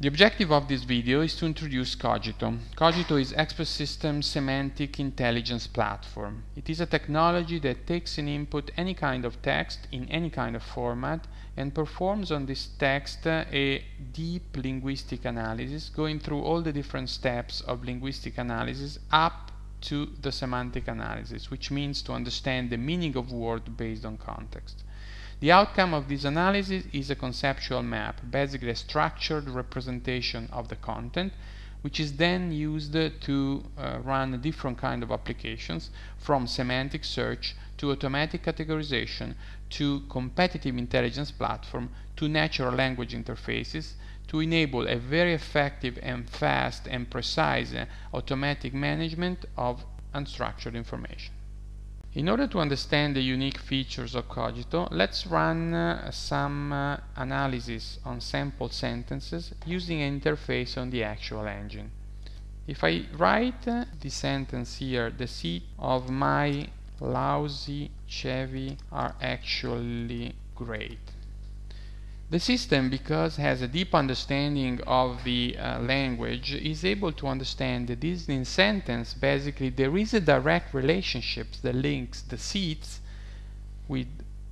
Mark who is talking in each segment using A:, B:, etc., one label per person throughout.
A: The objective of this video is to introduce Cogito. Cogito is Expert Systems Semantic Intelligence Platform. It is a technology that takes in input any kind of text in any kind of format and performs on this text uh, a deep linguistic analysis going through all the different steps of linguistic analysis up to the semantic analysis, which means to understand the meaning of word based on context. The outcome of this analysis is a conceptual map, basically a structured representation of the content, which is then used to uh, run different kind of applications from semantic search to automatic categorization to competitive intelligence platform to natural language interfaces to enable a very effective and fast and precise uh, automatic management of unstructured information. In order to understand the unique features of Cogito, let's run uh, some uh, analysis on sample sentences using an interface on the actual engine. If I write uh, the sentence here, the seat of my lousy Chevy are actually great. The system, because has a deep understanding of the uh, language, is able to understand that this in sentence basically there is a direct relationship that links the seats with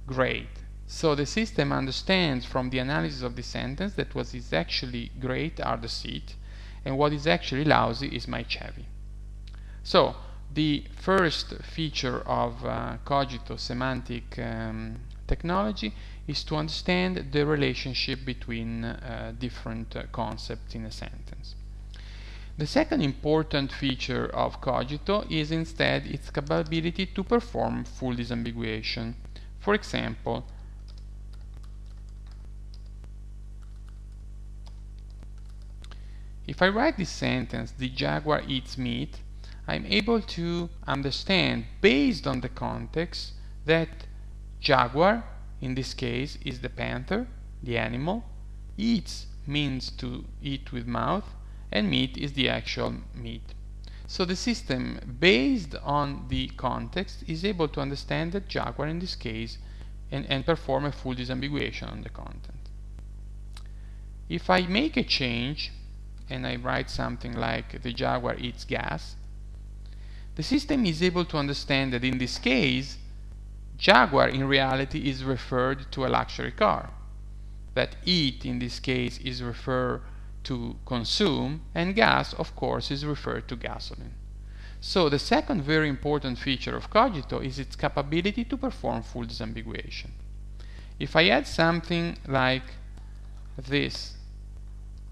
A: great. So the system understands from the analysis of the sentence that what is actually great are the seat and what is actually lousy is my Chevy. So the first feature of uh, Cogito semantic um, technology is to understand the relationship between uh, different uh, concepts in a sentence. The second important feature of Cogito is instead its capability to perform full disambiguation. For example, if I write this sentence, the jaguar eats meat, I'm able to understand, based on the context, that Jaguar, in this case, is the panther, the animal. Eats means to eat with mouth, and meat is the actual meat. So the system, based on the context, is able to understand that Jaguar in this case and, and perform a full disambiguation on the content. If I make a change and I write something like the Jaguar eats gas, the system is able to understand that in this case Jaguar in reality is referred to a luxury car. That eat in this case is referred to consume and gas of course is referred to gasoline. So the second very important feature of Cogito is its capability to perform full disambiguation. If I add something like this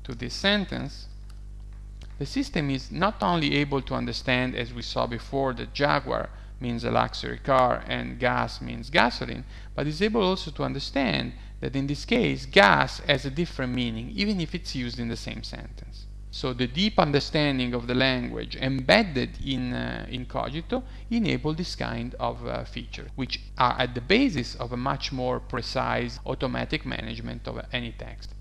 A: to this sentence, the system is not only able to understand, as we saw before, that Jaguar means a luxury car and gas means gasoline, but is able also to understand that in this case gas has a different meaning even if it's used in the same sentence. So the deep understanding of the language embedded in, uh, in Cogito enable this kind of uh, feature, which are at the basis of a much more precise automatic management of any text.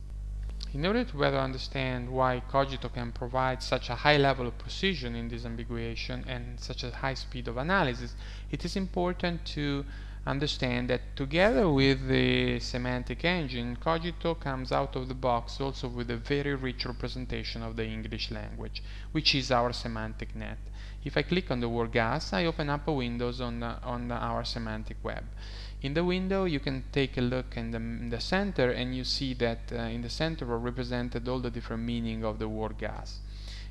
A: In order to better understand why Cogito can provide such a high level of precision in disambiguation and such a high speed of analysis, it is important to understand that together with the semantic engine, Cogito comes out of the box also with a very rich representation of the English language, which is our semantic net. If I click on the word gas, I open up a window on, on our semantic web. In the window you can take a look in the, in the center and you see that uh, in the center are represented all the different meaning of the word gas.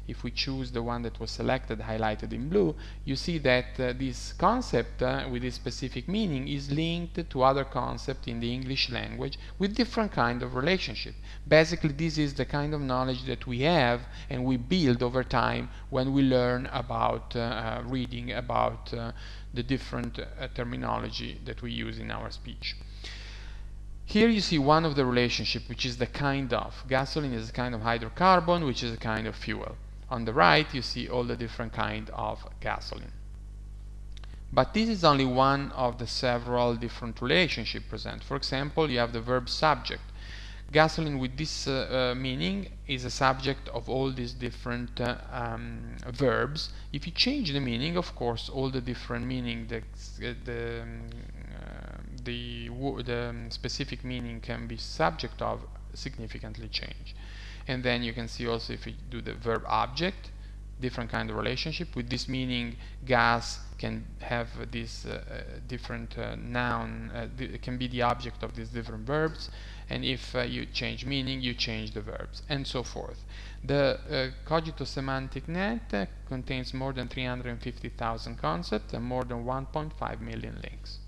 A: If we choose the one that was selected highlighted in blue, you see that uh, this concept uh, with this specific meaning is linked to other concepts in the English language with different kind of relationship. Basically this is the kind of knowledge that we have and we build over time when we learn about uh, uh reading about uh, the different uh, terminology that we use in our speech. Here you see one of the relationship which is the kind of. Gasoline is a kind of hydrocarbon which is a kind of fuel. On the right you see all the different kind of gasoline. But this is only one of the several different relationships present. For example, you have the verb subject gasoline with this uh, uh, meaning is a subject of all these different uh, um, verbs. If you change the meaning, of course, all the different meaning, the, the, um, the, the specific meaning can be subject of significantly change. And then you can see also if you do the verb object different kind of relationship with this meaning gas can have this uh, uh different uh, noun uh, it can be the object of these different verbs. And if uh, you change meaning you change the verbs and so forth. The uh, cogito semantic net contains more than 350,000 concepts and more than 1.5 million links